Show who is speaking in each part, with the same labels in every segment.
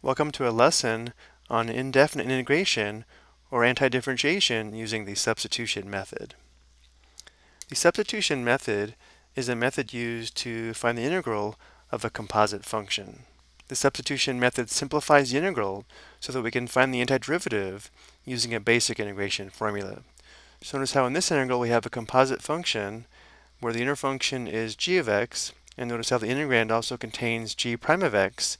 Speaker 1: Welcome to a lesson on indefinite integration or anti-differentiation using the substitution method. The substitution method is a method used to find the integral of a composite function. The substitution method simplifies the integral so that we can find the antiderivative using a basic integration formula. So notice how in this integral we have a composite function where the inner function is g of x, and notice how the integrand also contains g prime of x,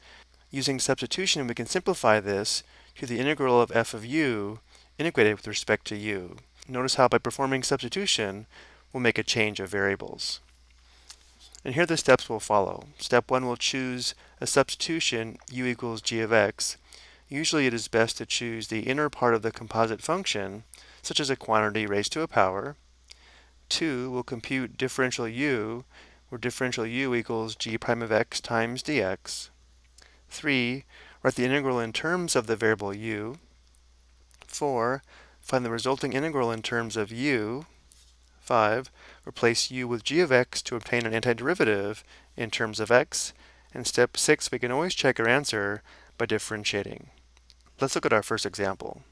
Speaker 1: Using substitution, we can simplify this to the integral of f of u integrated with respect to u. Notice how by performing substitution, we'll make a change of variables. And here the steps will follow. Step 1 will choose a substitution u equals g of x. Usually it is best to choose the inner part of the composite function, such as a quantity raised to a power. 2 we'll compute differential u, where differential u equals g prime of x times dx. 3. Write the integral in terms of the variable u. 4. Find the resulting integral in terms of u. 5. Replace u with g of x to obtain an antiderivative in terms of x. And step 6, we can always check our answer by differentiating. Let's look at our first example.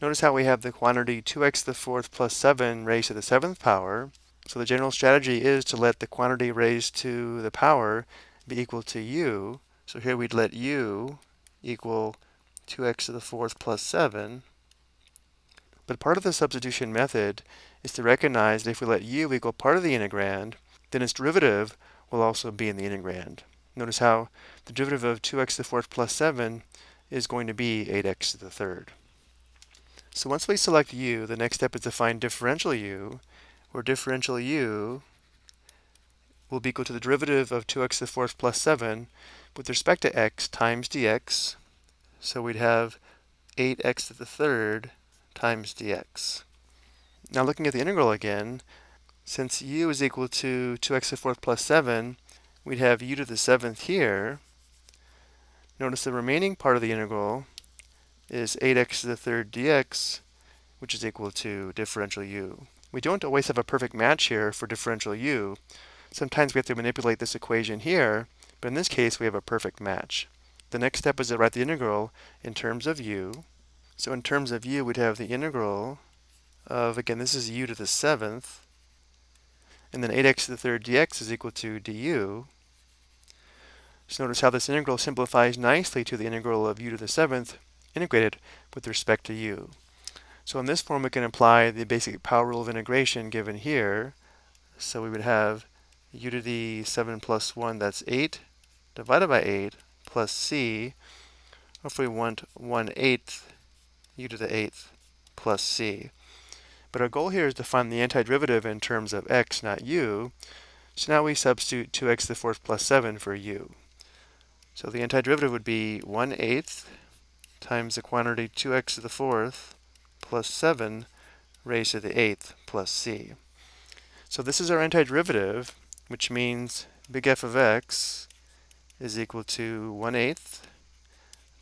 Speaker 1: Notice how we have the quantity 2x to the fourth plus 7 raised to the seventh power. So the general strategy is to let the quantity raised to the power be equal to u. So here we'd let u equal 2x to the fourth plus 7. But part of the substitution method is to recognize that if we let u equal part of the integrand, then its derivative will also be in the integrand. Notice how the derivative of 2x to the fourth plus 7 is going to be 8x to the third. So once we select u, the next step is to find differential u, where differential u will be equal to the derivative of 2x to the fourth plus 7 with respect to x times dx. So we'd have 8x to the third times dx. Now looking at the integral again, since u is equal to 2x to the fourth plus 7, we'd have u to the seventh here. Notice the remaining part of the integral is 8x to the third dx, which is equal to differential u. We don't always have a perfect match here for differential u, Sometimes we have to manipulate this equation here, but in this case we have a perfect match. The next step is to write the integral in terms of u. So in terms of u, we'd have the integral of, again, this is u to the seventh, and then 8x to the third dx is equal to du. So notice how this integral simplifies nicely to the integral of u to the seventh integrated with respect to u. So in this form, we can apply the basic power rule of integration given here. So we would have u to the 7 plus 1, that's 8, divided by 8, plus c, if we want 1 8th, u to the 8th, plus c. But our goal here is to find the antiderivative in terms of x, not u. So now we substitute 2x to the fourth plus 7 for u. So the antiderivative would be 1 8th times the quantity 2x to the fourth plus 7 raised to the 8th plus c. So this is our antiderivative, which means big F of x is equal to 1 eighth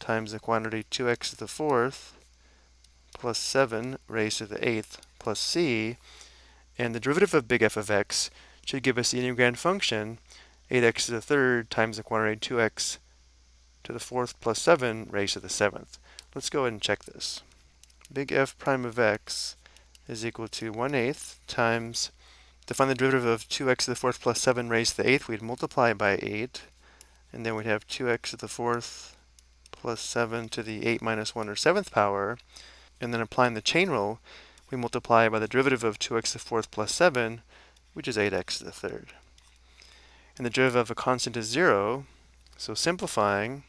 Speaker 1: times the quantity 2x to the fourth plus 7 raised to the eighth plus c, and the derivative of big F of x should give us the integrand function 8x to the third times the quantity 2x to the fourth plus 7 raised to the seventh. Let's go ahead and check this. Big F prime of x is equal to 1 eighth times to find the derivative of 2x to the fourth plus 7 raised to the eighth, we'd multiply by 8, and then we'd have 2x to the fourth plus 7 to the 8 minus 1 or 7th power, and then applying the chain rule, we multiply by the derivative of 2x to the fourth plus 7, which is 8x to the third. And the derivative of a constant is 0, so simplifying,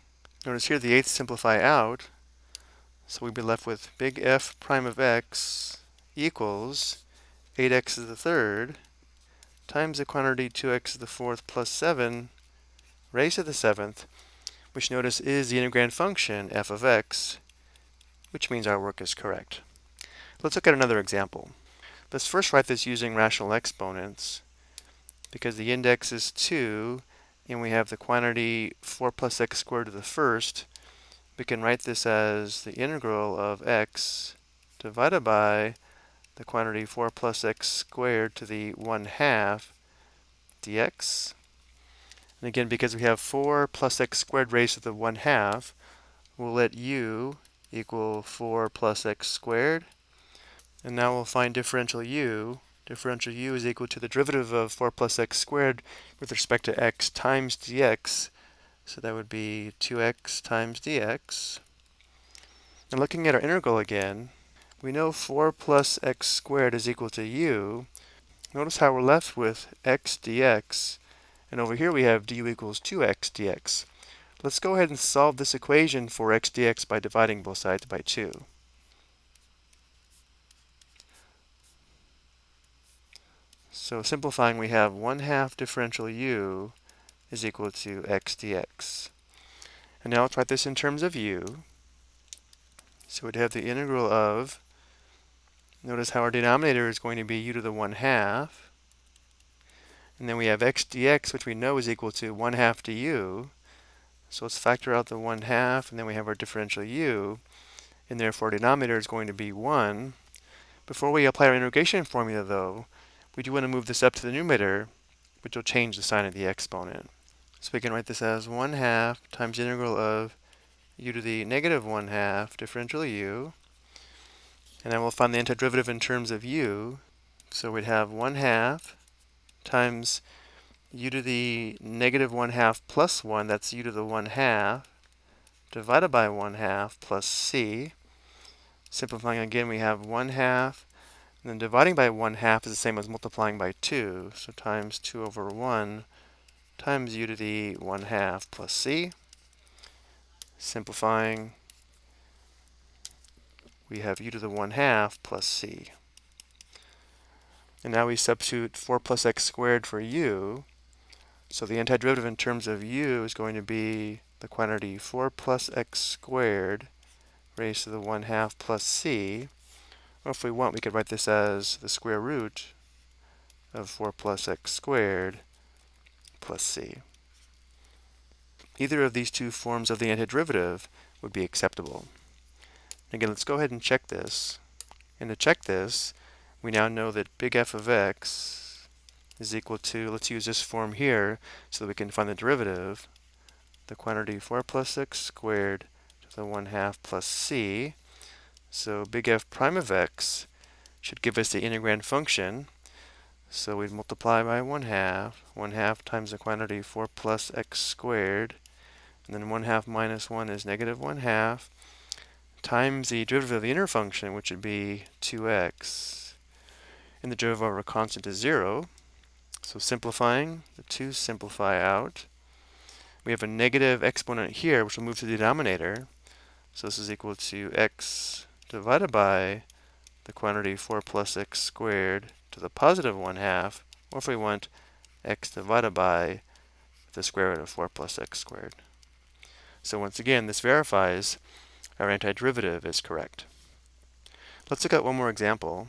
Speaker 1: notice here the eighths simplify out, so we'd be left with big F prime of x equals 8x to the third times the quantity 2x to the fourth plus 7 raised to the seventh, which notice is the integrand function f of x, which means our work is correct. Let's look at another example. Let's first write this using rational exponents, because the index is 2, and we have the quantity 4 plus x squared to the first, we can write this as the integral of x divided by the quantity 4 plus x squared to the 1 half dx. And again, because we have 4 plus x squared raised to the 1 half, we'll let u equal 4 plus x squared. And now we'll find differential u. Differential u is equal to the derivative of 4 plus x squared with respect to x times dx. So that would be 2x times dx. And looking at our integral again, we know 4 plus x squared is equal to u. Notice how we're left with x dx. And over here we have du equals 2x dx. Let's go ahead and solve this equation for x dx by dividing both sides by 2. So simplifying, we have 1 half differential u is equal to x dx. And now let's write this in terms of u. So we'd have the integral of, notice how our denominator is going to be u to the 1 half. And then we have x dx, which we know is equal to 1 half du. So let's factor out the 1 half, and then we have our differential u. And therefore, our denominator is going to be 1. Before we apply our integration formula, though, we do want to move this up to the numerator, which will change the sign of the exponent. So we can write this as 1 half times the integral of u to the negative 1 half differential u. And then we'll find the antiderivative in terms of u. So we'd have 1 half times u to the negative 1 half plus 1, that's u to the 1 half, divided by 1 half plus c. Simplifying again, we have 1 half, and then dividing by 1 half is the same as multiplying by 2, so times 2 over 1 times u to the 1 half plus c. Simplifying, we have u to the 1 half plus c. And now we substitute 4 plus x squared for u. So the antiderivative in terms of u is going to be the quantity 4 plus x squared raised to the 1 half plus c. Or if we want, we could write this as the square root of 4 plus x squared plus c. Either of these two forms of the antiderivative would be acceptable. Again, let's go ahead and check this. And to check this, we now know that big F of x is equal to, let's use this form here so that we can find the derivative, the quantity 4 plus x squared to the 1 half plus c. So big F prime of x should give us the integrand function so we'd multiply by 1 half. 1 half times the quantity 4 plus x squared. And then 1 half minus 1 is negative 1 half. Times the derivative of the inner function, which would be 2x. And the derivative over a constant is 0. So simplifying, the 2's simplify out. We have a negative exponent here, which will move to the denominator. So this is equal to x divided by the quantity 4 plus x squared to the positive 1 half, or if we want x divided by the square root of 4 plus x squared. So once again, this verifies our antiderivative is correct. Let's look at one more example.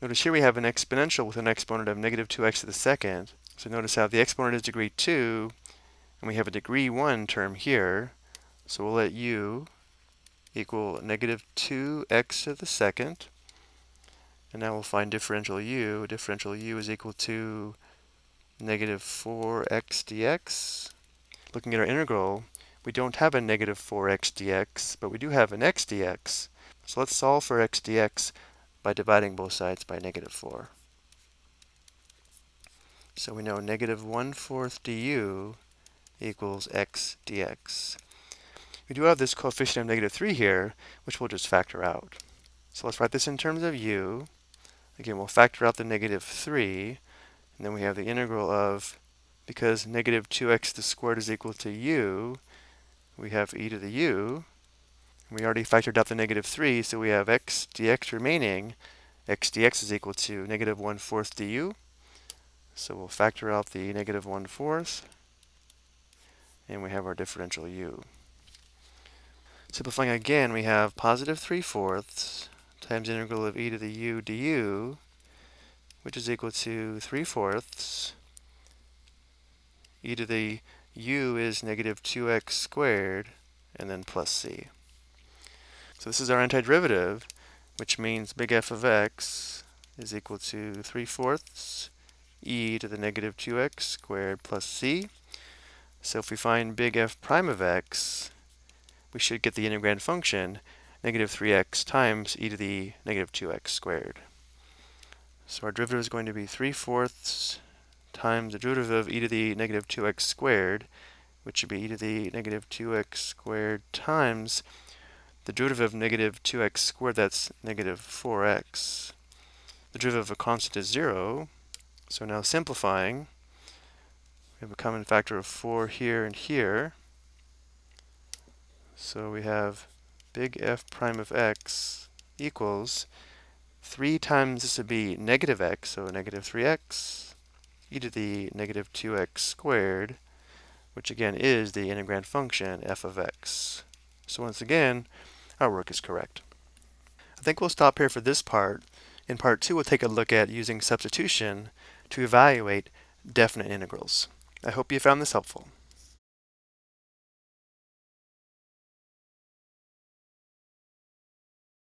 Speaker 1: Notice here we have an exponential with an exponent of negative 2x to the second. So notice how the exponent is degree 2, and we have a degree 1 term here. So we'll let u equal negative 2x to the second. And now we'll find differential u. Differential u is equal to negative 4x dx. Looking at our integral, we don't have a negative 4x dx, but we do have an x dx. So let's solve for x dx by dividing both sides by negative 4. So we know negative 1 fourth du equals x dx. We do have this coefficient of negative 3 here, which we'll just factor out. So let's write this in terms of u. Again, we'll factor out the negative 3, and then we have the integral of, because negative 2x to the squared is equal to u, we have e to the u. We already factored out the negative 3, so we have x dx remaining. x dx is equal to negative 1 fourth du. So we'll factor out the negative 1 fourth, and we have our differential u. Simplifying again, we have positive 3 fourths times integral of e to the u du, which is equal to 3 fourths. E to the u is negative 2x squared, and then plus c. So this is our antiderivative, which means big F of x is equal to 3 fourths e to the negative 2x squared plus c. So if we find big F prime of x, we should get the integrand function negative 3x times e to the negative 2x squared. So our derivative is going to be 3 fourths times the derivative of e to the negative 2x squared, which should be e to the negative 2x squared times the derivative of negative 2x squared, that's negative 4x. The derivative of a constant is 0. So now simplifying, we have a common factor of 4 here and here. So we have big F prime of x equals 3 times this would be negative x, so negative 3x, e to the negative 2x squared, which again is the integrand function f of x. So once again, our work is correct. I think we'll stop here for this part. In part two, we'll take a look at using substitution to evaluate definite integrals. I hope you found this helpful.